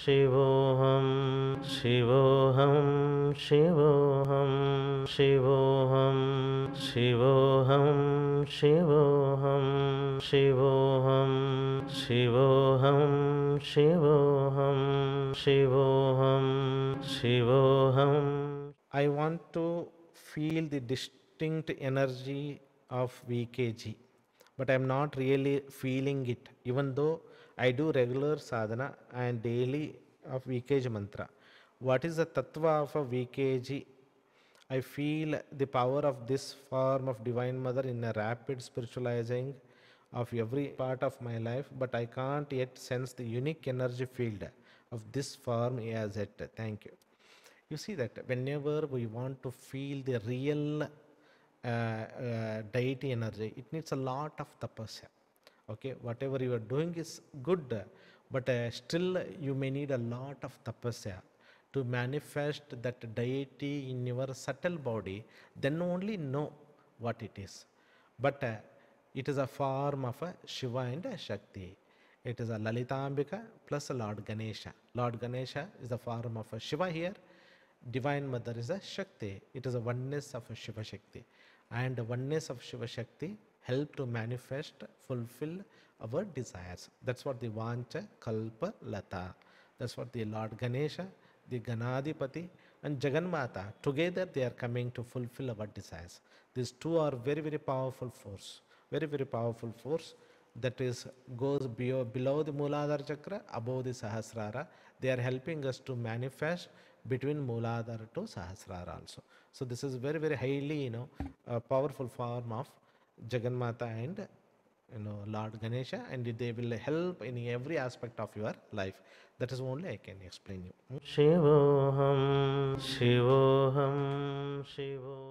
शिवोऽहं शिवोऽहं शिवोऽहं शिवोऽहं शिवोऽहं शिवोऽहं शिवोऽहं शिवोऽहं शिवोऽहं शिवोऽहं शिवोऽहम् I want to feel the distinct energy of VKG, but I'm not really feeling it, even though I do regular sadhana and daily of VKG mantra. What is the tattva of a VKG? I feel the power of this form of Divine Mother in a rapid spiritualizing of every part of my life, but I can't yet sense the unique energy field of this form as yet. Thank you. You see that whenever we want to feel the real deity energy, it needs a lot of tapasya. Okay, whatever you are doing is good, but uh, still you may need a lot of tapasya to manifest that deity in your subtle body. Then only know what it is. But uh, it is a form of a Shiva and a Shakti. It is a Lalitambika plus a Lord Ganesha. Lord Ganesha is the form of a Shiva here. Divine Mother is a Shakti. It is a oneness of Shiva Shakti. And the oneness of Shiva Shakti help to manifest, fulfill our desires. That's what the Vancha Kalpa Lata. That's what the Lord Ganesha, the Ganadhipati, and Jaganmata together they are coming to fulfill our desires. These two are very, very powerful force. Very, very powerful force that is goes below, below the Mooladhara chakra, above the Sahasrara. They are helping us to manifest between Mooladhara to Sahasrara also. So this is very, very highly, you know, powerful form of Jaganmata and you know Lord Ganesha, and they will help in every aspect of your life. That is only I can explain you. Shivoham, Shivoham, Shivoham.